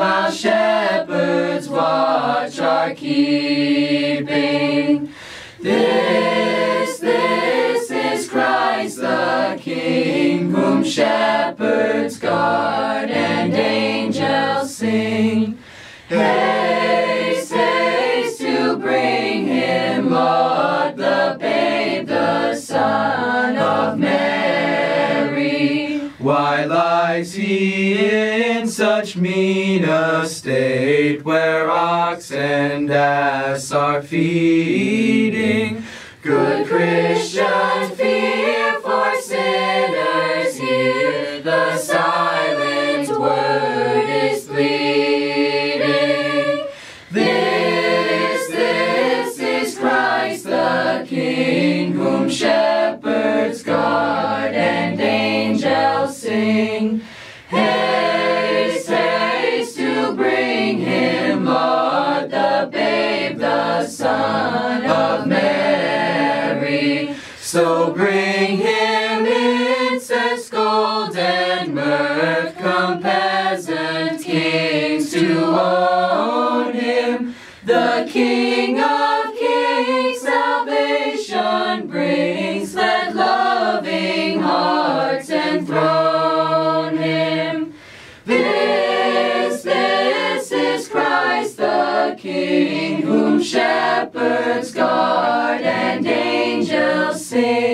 while shepherds watch are keeping. This, this is Christ the King, whom shepherds guard and angels sing. Haste, haste to bring him, Lord, the babe, the Son of Mary. Why lies he in such mean a state, where ox and ass are feeding? Good So bring him incense, gold, and myrrh, come peasant kings to own him. The King of kings salvation brings, let loving hearts enthrone him. This, this is Christ the King, whom shepherds guard and angels sing.